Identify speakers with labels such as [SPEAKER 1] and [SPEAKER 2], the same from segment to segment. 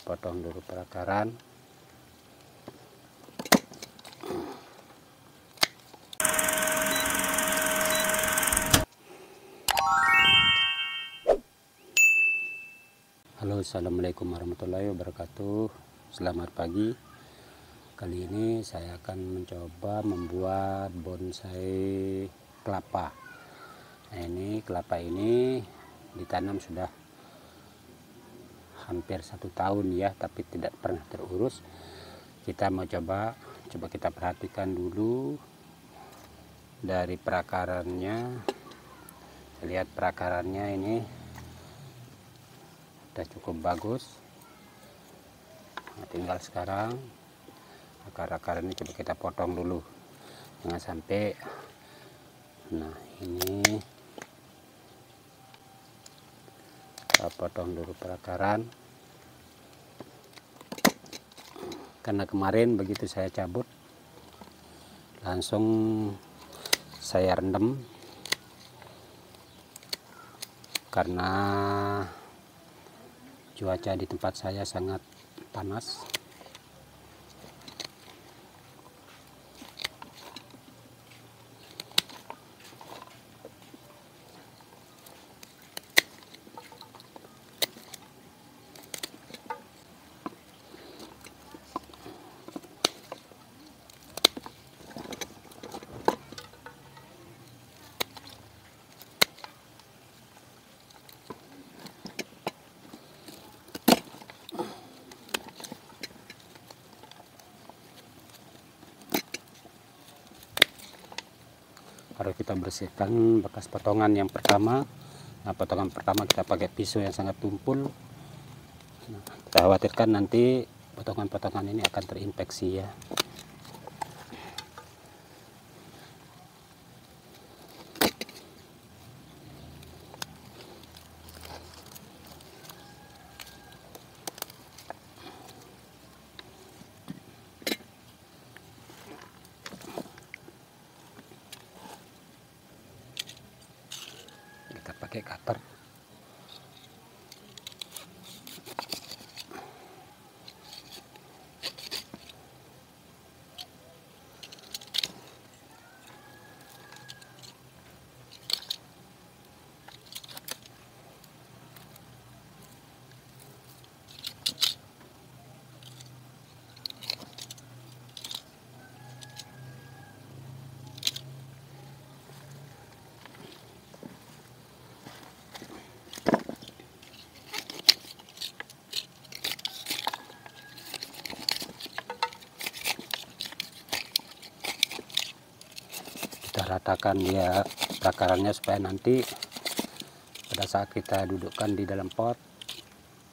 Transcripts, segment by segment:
[SPEAKER 1] potong dulu perakaran Halo assalamualaikum warahmatullahi wabarakatuh. Selamat pagi. Kali ini saya akan mencoba membuat bonsai kelapa. Nah ini kelapa ini ditanam sudah hampir satu tahun ya tapi tidak pernah terurus. Kita mau coba coba kita perhatikan dulu dari perakarannya lihat perakarannya ini. Sudah cukup bagus. Nah, tinggal sekarang akar-akar ini coba kita potong dulu. Jangan sampai nah ini kita potong dulu perakaran? Karena kemarin begitu saya cabut langsung saya rendam. Karena cuaca di tempat saya sangat panas harus kita bersihkan bekas potongan yang pertama nah potongan pertama kita pakai pisau yang sangat tumpul. Nah, kita khawatirkan nanti potongan-potongan ini akan terinfeksi ya kita pakai cutter kita ratakan dia takarannya supaya nanti pada saat kita dudukkan di dalam pot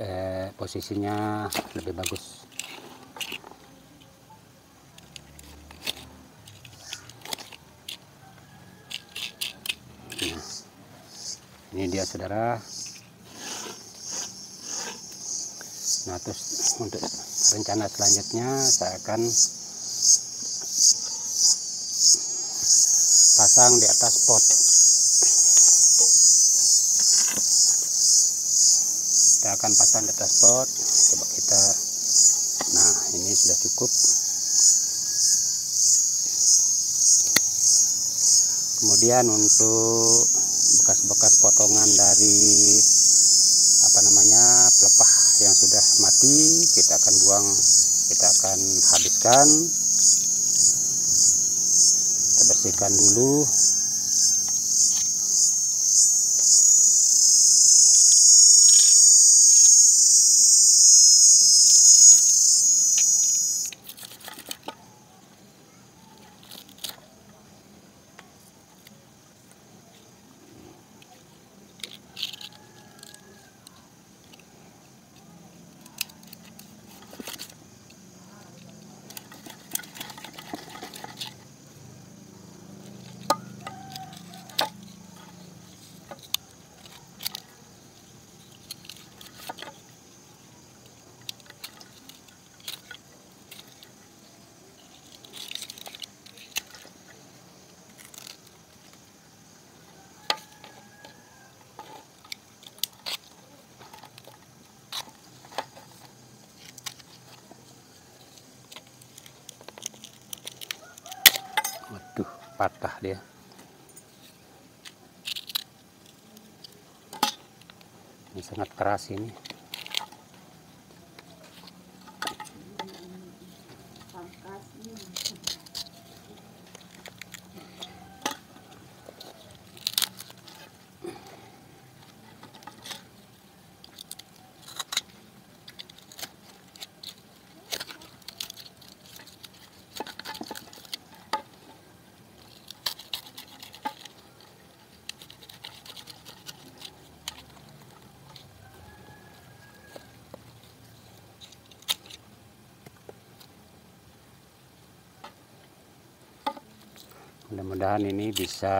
[SPEAKER 1] eh, posisinya lebih bagus. Nah, ini dia saudara. Nah terus untuk rencana selanjutnya saya akan pasang di atas pot. Kita akan pasang di atas pot. Coba kita nah ini sudah cukup. Kemudian untuk bekas-bekas potongan dari apa namanya pelepah yang sudah mati kita akan buang kita akan habiskan bersihkan dulu patah dia. Ini sangat keras ini mudah-mudahan ini bisa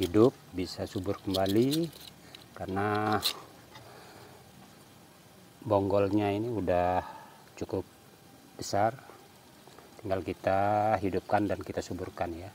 [SPEAKER 1] hidup bisa subur kembali karena bonggolnya ini udah cukup besar. Tinggal kita hidupkan dan kita suburkan ya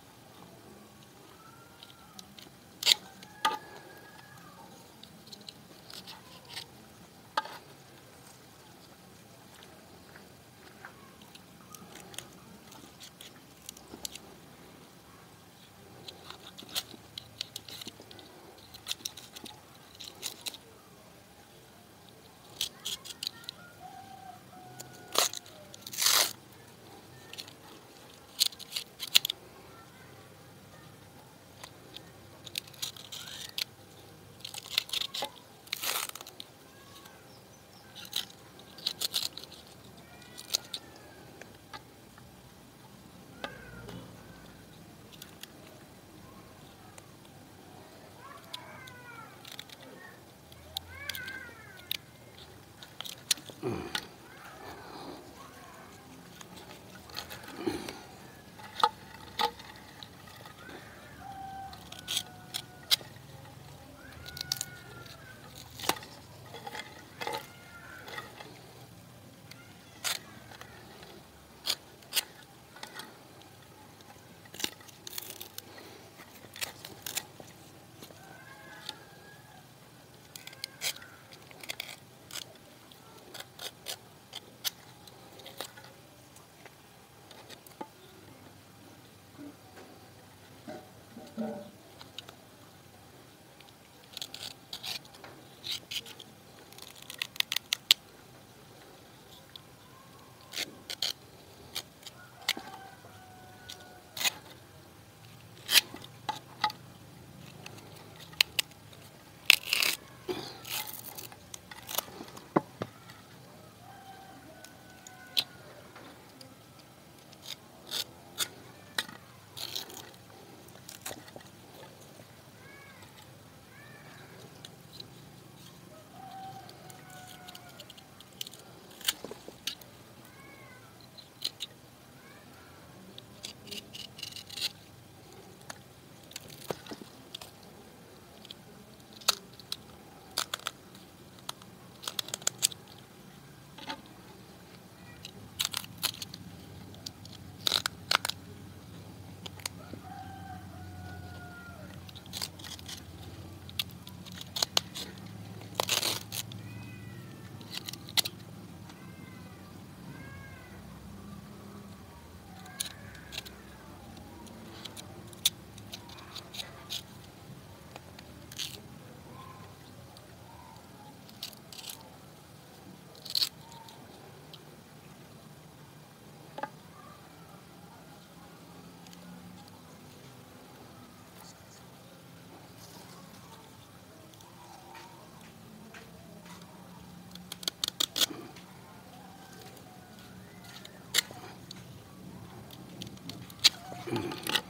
[SPEAKER 1] Mm-hmm.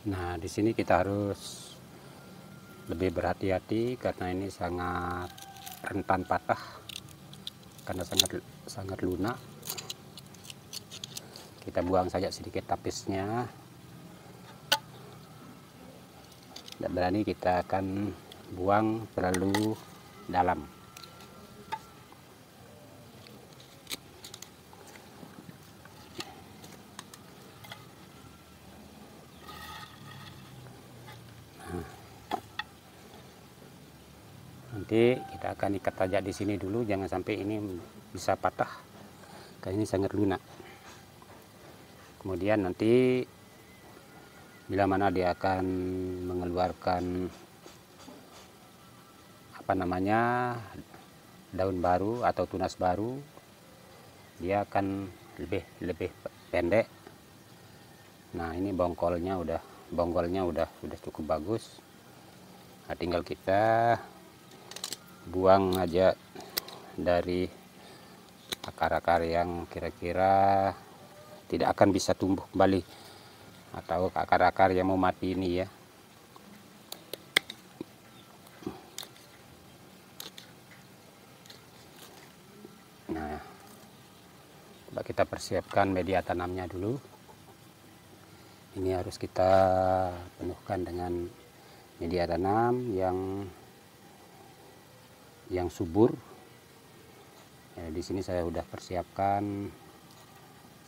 [SPEAKER 1] Nah, di sini kita harus lebih berhati-hati karena ini sangat rentan patah karena sangat sangat lunak. Kita buang saja sedikit tapisnya. Tidak berani kita akan buang terlalu dalam nanti kita akan ikat saja di sini dulu. Jangan sampai ini bisa patah. Karena ini sangat lunak. Kemudian nanti bila mana dia akan mengeluarkan apa namanya daun baru atau tunas baru dia akan lebih lebih pendek. Nah ini bongkolnya udah bongkolnya udah udah cukup bagus. Nah, tinggal kita buang aja dari akar-akar yang kira-kira tidak akan bisa tumbuh kembali atau akar-akar yang mau mati ini ya. Nah coba kita persiapkan media tanamnya dulu. Ini harus kita penuhkan dengan media tanam yang yang subur. Ya, di sini saya sudah persiapkan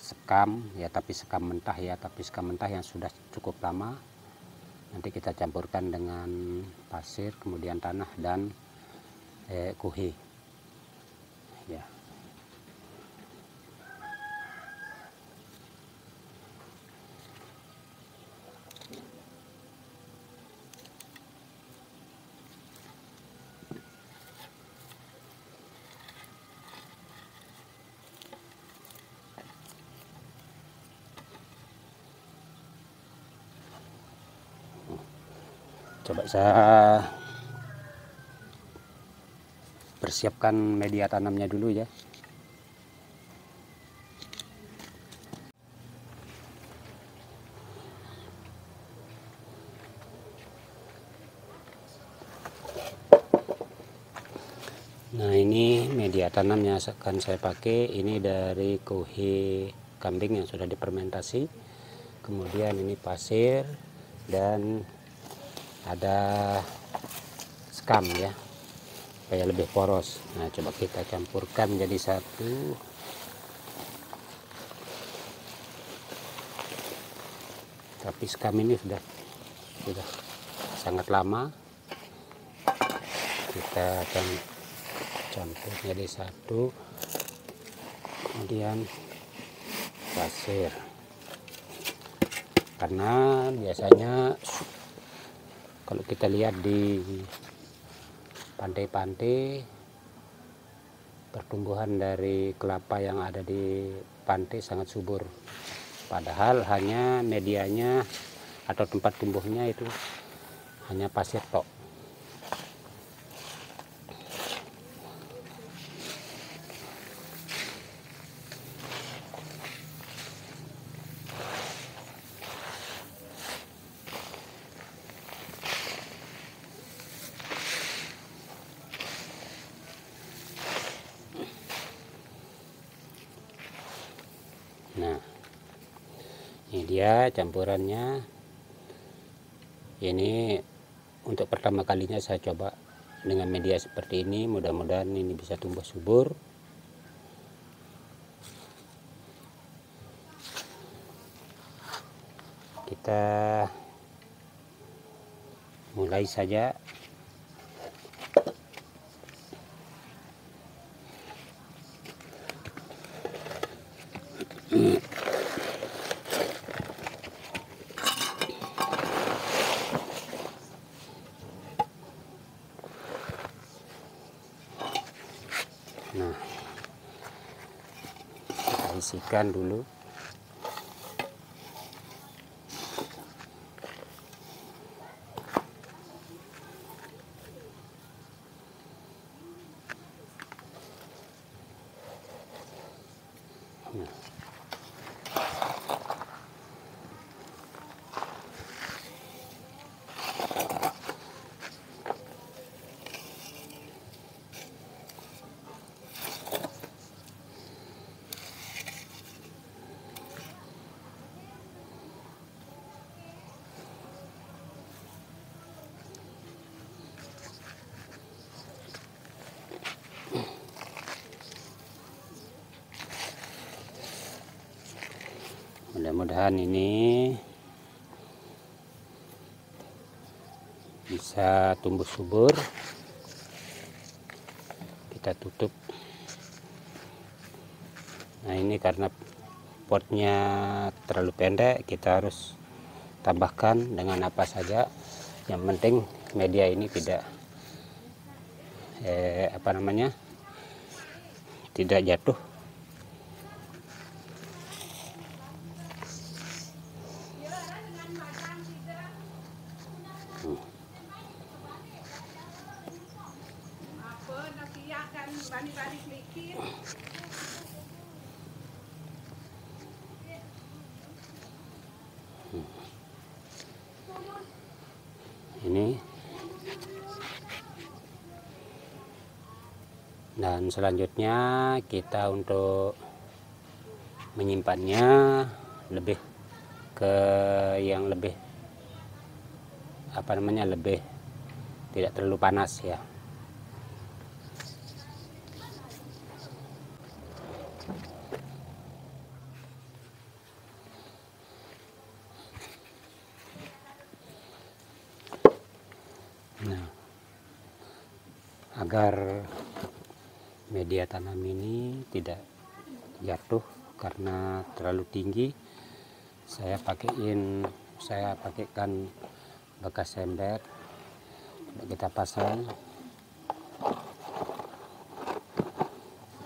[SPEAKER 1] sekam ya tapi sekam mentah ya tapi sekam mentah yang sudah cukup lama. Nanti kita campurkan dengan pasir, kemudian tanah dan eh, kuhe. Ya. Coba saya persiapkan media tanamnya dulu ya. Nah ini media tanam yang akan saya pakai ini dari kohe kambing yang sudah difermentasi. Kemudian ini pasir dan ada skam ya supaya lebih poros. Nah coba kita campurkan jadi satu. Tapi skam ini sudah sudah sangat lama. Kita akan campur jadi satu. Kemudian pasir. Karena biasanya kalau kita lihat di pantai-pantai pertumbuhan dari kelapa yang ada di pantai sangat subur. Padahal hanya medianya atau tempat tumbuhnya itu hanya pasir tok Nah, ini dia campurannya. Ini untuk pertama kalinya saya coba dengan media seperti ini. Mudah-mudahan ini bisa tumbuh subur. Kita mulai saja Nah, kita isikan dulu. Nah. Mudah-mudahan ini bisa tumbuh subur. Kita tutup. Nah ini karena potnya terlalu pendek kita harus tambahkan dengan apa saja. Yang penting media ini tidak eh, apa namanya tidak jatuh ini. Dan selanjutnya kita untuk menyimpannya lebih ke yang lebih apa namanya lebih tidak terlalu panas ya agar media tanam ini tidak jatuh karena terlalu tinggi, saya pakaiin, saya pakaikan bekas ember, kita pasang.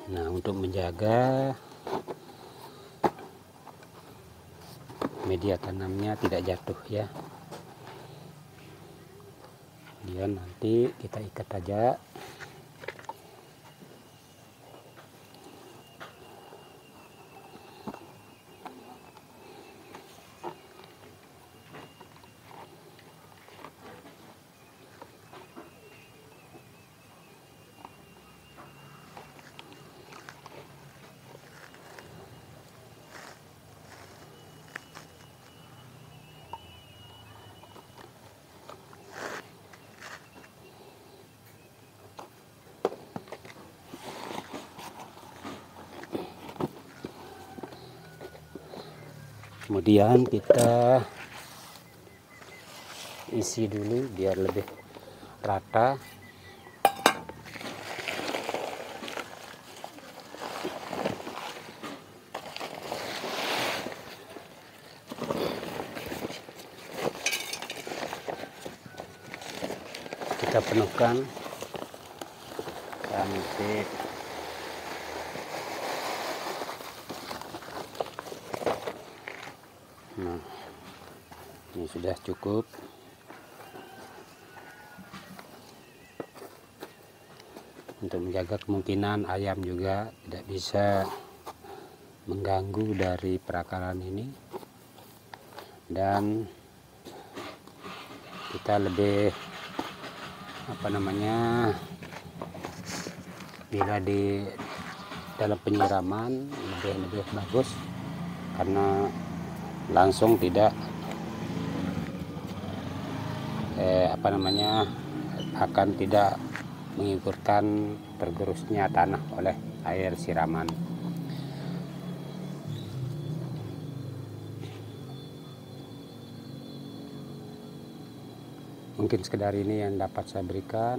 [SPEAKER 1] Nah, untuk menjaga media tanamnya tidak jatuh ya. Kemudian nanti kita ikat aja kemudian kita isi dulu biar lebih rata. Kita penuhkan. Cantik sudah cukup. Untuk menjaga kemungkinan ayam juga tidak bisa mengganggu dari perakaran ini. Dan kita lebih apa namanya bila di dalam penyiraman lebih lebih bagus karena langsung tidak eh, apa namanya akan tidak mengikutkan tergerusnya tanah oleh air siraman. Mungkin sekedar ini yang dapat saya berikan.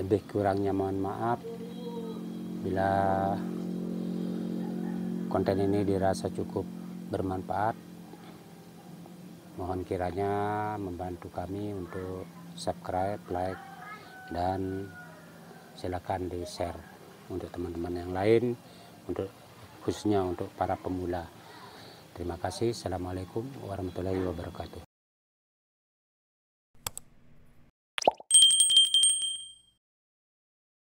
[SPEAKER 1] lebih kurangnya mohon maaf bila konten ini dirasa cukup bermanfaat. Mohon kiranya membantu kami untuk subscribe like dan silakan di share untuk teman-teman yang lain untuk khususnya untuk para pemula. Terima kasih. Assalamualaikum warahmatullahi wabarakatuh